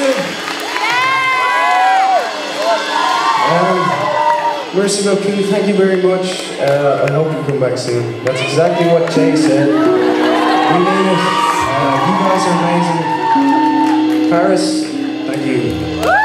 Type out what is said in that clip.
soon. Um, Mercy thank you very much. Uh, I hope you come back soon. That's exactly what Jay said. We mean it. Uh, you guys are amazing. Paris, thank you.